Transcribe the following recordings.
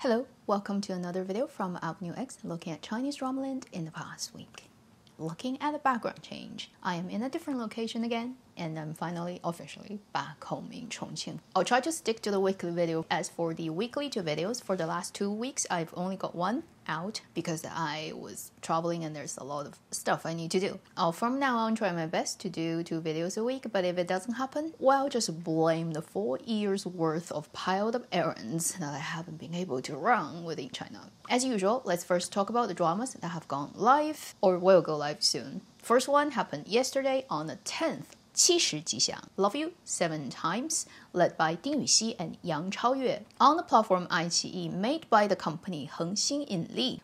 Hello, welcome to another video from Avenue X looking at Chinese dramaland in the past week. Looking at the background change, I am in a different location again, and I'm finally officially back home in Chongqing. I'll try to stick to the weekly video. As for the weekly two videos, for the last two weeks, I've only got one out because I was traveling and there's a lot of stuff I need to do. I'll from now on try my best to do two videos a week, but if it doesn't happen, well, just blame the four years worth of piled up errands that I haven't been able to run within China. As usual, let's first talk about the dramas that have gone live or will go live soon. First one happened yesterday on the 10th 七时吉祥，Love You Seven Times, led by 丁禹兮 and 杨超越 on the platform 爱奇艺 made by the company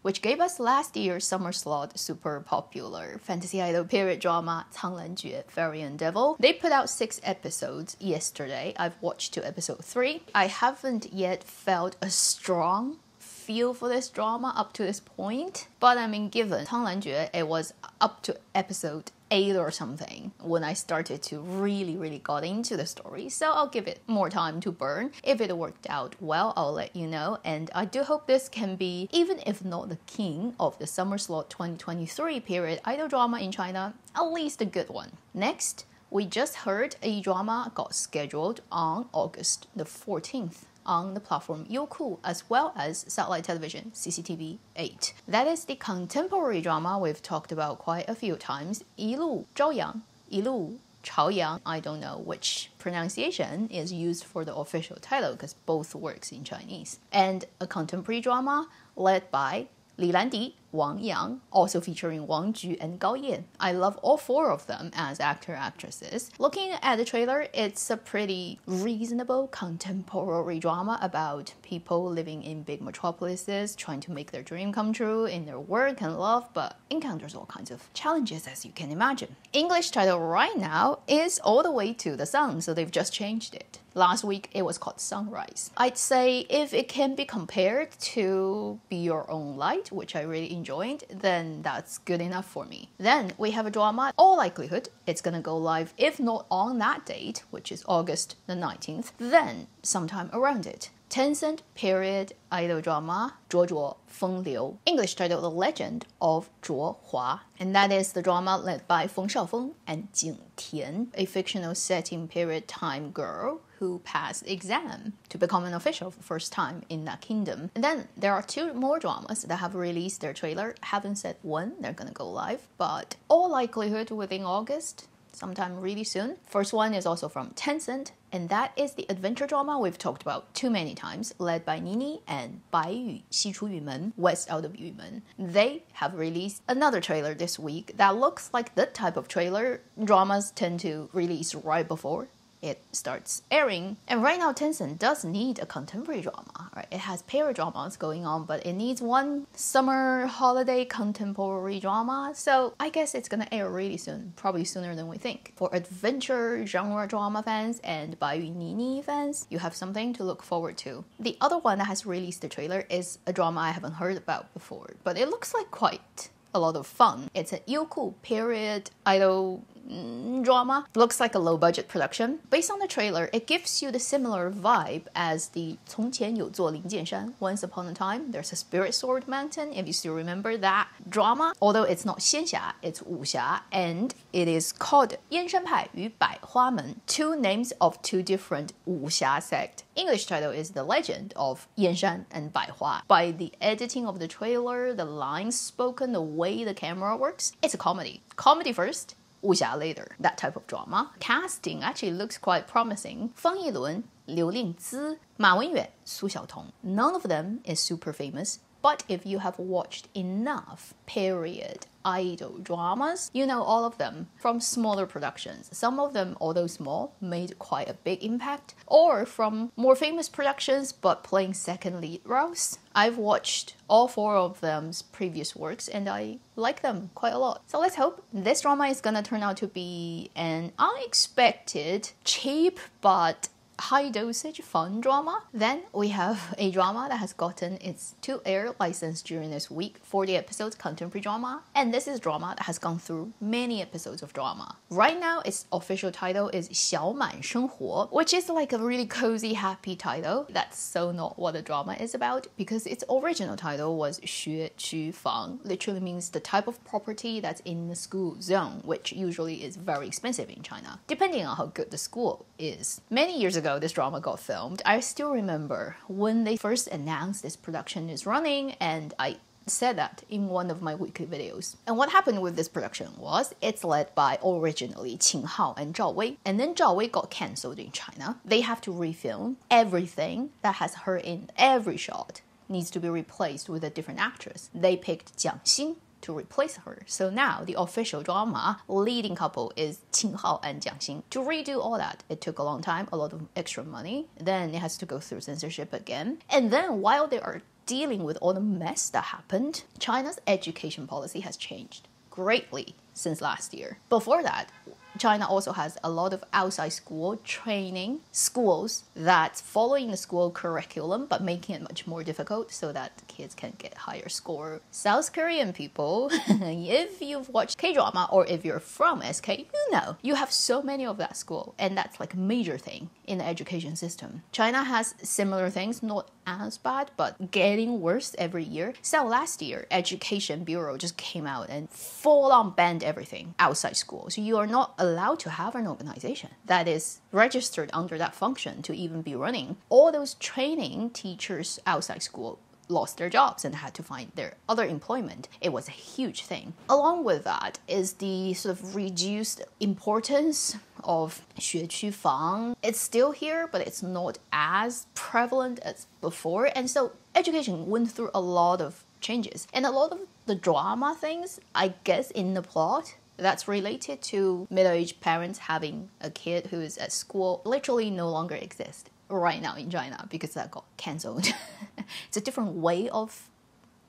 which gave us last year's summer slot super popular fantasy idol period drama 苍兰诀 Fairy and Devil. They put out six episodes yesterday. I've watched to episode three. I haven't yet felt a strong feel for this drama up to this point, but I mean, given 苍兰诀 it was up to episode eight or something when I started to really, really got into the story. So I'll give it more time to burn. If it worked out well, I'll let you know. And I do hope this can be, even if not the king of the summer slot 2023 period idol drama in China, at least a good one. Next, we just heard a drama got scheduled on August the 14th on the platform Youku as well as satellite television CCTV 8. That is the contemporary drama we've talked about quite a few times, 一路朝阳,一路朝阳. I don't know which pronunciation is used for the official title because both works in Chinese. And a contemporary drama led by Li Landi, Wang Yang, also featuring Wang Ju and Gao Yan. I love all four of them as actor actresses. Looking at the trailer, it's a pretty reasonable contemporary drama about people living in big metropolises trying to make their dream come true in their work and love, but encounters all kinds of challenges as you can imagine. English title right now is All the Way to the Sun, so they've just changed it. Last week it was called Sunrise. I'd say if it can be compared to Be Your Own Light, which I really enjoyed, then that's good enough for me. Then we have a drama. All likelihood, it's gonna go live, if not on that date, which is August the 19th, then sometime around it. Tencent period idol drama zhuo zhuo feng liu English title The Legend of 灼华 and that is the drama led by Feng Shaofeng and Jing Tian, a fictional setting period time girl who passed exam to become an official for the first time in that kingdom. And then there are two more dramas that have released their trailer. Haven't said when they're gonna go live, but all likelihood within August sometime really soon. First one is also from Tencent, and that is the adventure drama we've talked about too many times, led by Nini and Bai Yu, Xi Chu Yumen, West out of Yumen. They have released another trailer this week that looks like the type of trailer dramas tend to release right before it starts airing. And right now, Tencent does need a contemporary drama, right? It has period dramas going on, but it needs one summer holiday contemporary drama. So I guess it's gonna air really soon, probably sooner than we think. For adventure genre drama fans and Bai Yu Nini fans, you have something to look forward to. The other one that has released the trailer is a drama I haven't heard about before, but it looks like quite a lot of fun. It's a Youku period idol Mm, drama looks like a low budget production. Based on the trailer, it gives you the similar vibe as the 从前有座灵剑山 Once Upon a Time. There's a Spirit Sword Mountain, if you still remember that drama. Although it's not 仙侠, it's 武侠, and it is called 燕山派与百花门, two names of two different 武侠 sect. English title is The Legend of 燕山 and 百花. By the editing of the trailer, the lines spoken, the way the camera works, it's a comedy. Comedy first, wuxia later, that type of drama. Casting actually looks quite promising. Fang Yilun, Liu Lingzi, Ma Wenyuan, Su Xiaotong. None of them is super famous, but if you have watched enough period idol dramas, you know all of them from smaller productions. Some of them, although small, made quite a big impact, or from more famous productions but playing second lead roles. I've watched all four of them's previous works and I like them quite a lot. So let's hope this drama is gonna turn out to be an unexpected, cheap, but high dosage fun drama. Then we have a drama that has gotten its two air license during this week, 40 episodes contemporary drama, and this is drama that has gone through many episodes of drama. Right now, its official title is 小满生活, which is like a really cozy, happy title. That's so not what the drama is about because its original title was 学区房, literally means the type of property that's in the school zone, which usually is very expensive in China, depending on how good the school is. Many years ago, this drama got filmed. I still remember when they first announced this production is running, and I said that in one of my weekly videos. And what happened with this production was it's led by originally Qin Hao and Zhao Wei, and then Zhao Wei got cancelled in China. They have to refilm everything that has her in every shot needs to be replaced with a different actress. They picked Jiang Xin to replace her. So now the official drama leading couple is Qin Hao and Jiang Xin. To redo all that, it took a long time, a lot of extra money. Then it has to go through censorship again. And then while they are dealing with all the mess that happened, China's education policy has changed greatly since last year. Before that, China also has a lot of outside school training schools that's following the school curriculum but making it much more difficult so that kids can get higher score. South Korean people, if you've watched K drama or if you're from SK, you know you have so many of that school and that's like a major thing in the education system. China has similar things, not as bad, but getting worse every year. So last year, Education Bureau just came out and full on banned everything outside school. So you are not allowed to have an organization that is registered under that function to even be running. All those training teachers outside school lost their jobs and had to find their other employment. It was a huge thing. Along with that is the sort of reduced importance of 学区房. It's still here, but it's not as prevalent as before. And so education went through a lot of changes. And a lot of the drama things, I guess, in the plot that's related to middle-aged parents having a kid who is at school literally no longer exist right now in China because that got cancelled. it's a different way of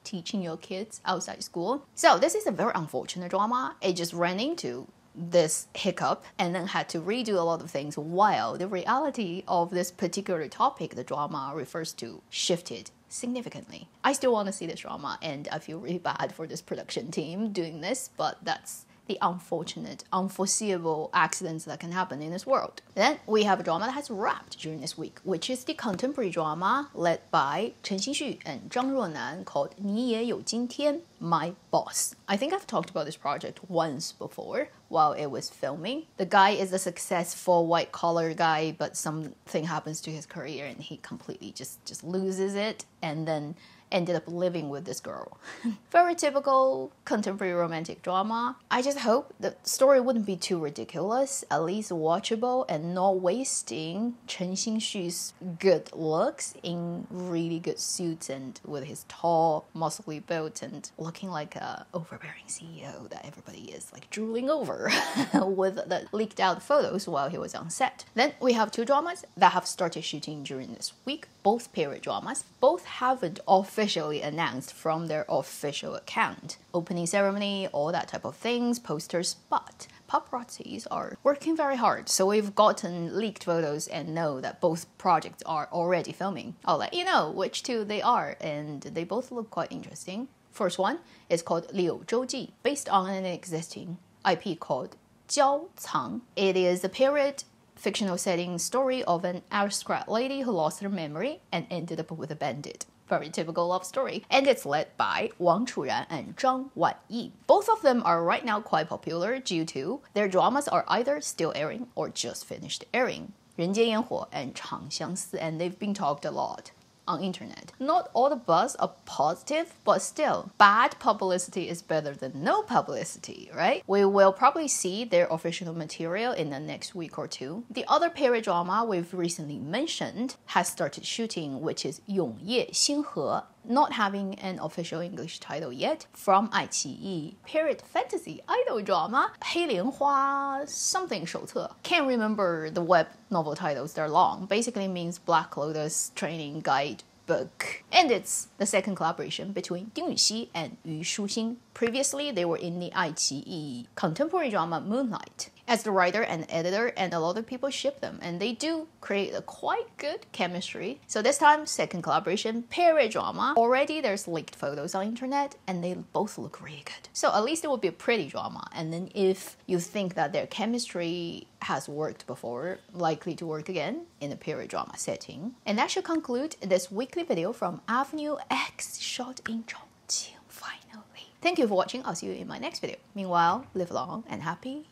teaching your kids outside school. So this is a very unfortunate drama. It just ran into this hiccup and then had to redo a lot of things while the reality of this particular topic the drama refers to shifted significantly. I still want to see this drama and I feel really bad for this production team doing this, but that's the unfortunate, unforeseeable accidents that can happen in this world. Then we have a drama that has wrapped during this week, which is the contemporary drama led by Chen Xinxu and Zhang Ruonan called 你也有今天 My Boss. I think I've talked about this project once before while it was filming. The guy is a successful white collar guy, but something happens to his career and he completely just just loses it and then ended up living with this girl. Very typical contemporary romantic drama. I just hope the story wouldn't be too ridiculous, at least watchable and not wasting Chen Xinxu's good looks in really good suits and with his tall, muscly built and looking like a overbearing CEO that everybody is like drooling over with the leaked out photos while he was on set. Then we have two dramas that have started shooting during this week, both period dramas. Both haven't officially officially announced from their official account. Opening ceremony, all that type of things, posters, but paparazzis are working very hard, so we've gotten leaked photos and know that both projects are already filming. I'll let you know which two they are, and they both look quite interesting. First one is called Liu Zhouji, based on an existing IP called Jiao Cang. It is a period fictional setting story of an aristocrat lady who lost her memory and ended up with a bandit very typical love story, and it's led by Wang Churan and Zhang Wanyi. Both of them are right now quite popular due to their dramas are either still airing or just finished airing. 人间烟火 and 长相思, and they've been talked a lot on internet. Not all the buzz are positive, but still, bad publicity is better than no publicity, right? We will probably see their official material in the next week or two. The other period drama we've recently mentioned has started shooting, which is Yongye Xinghe not having an official English title yet, from iQIYI, period fantasy idol drama, 黑莲花 something 手册. Can't remember the web novel titles, they're long. Basically means Black Lotus Training Guide book. And it's the second collaboration between Ding Yuxi and Yu Shuxin. Previously, they were in the iQIYI contemporary drama Moonlight as the writer and editor, and a lot of people ship them, and they do create a quite good chemistry. So this time, second collaboration, period drama. Already there's leaked photos on internet, and they both look really good. So at least it will be a pretty drama. And then if you think that their chemistry has worked before, likely to work again in a period drama setting. And that should conclude this weekly video from Avenue X shot in Chongqing finally. Thank you for watching. I'll see you in my next video. Meanwhile, live long and happy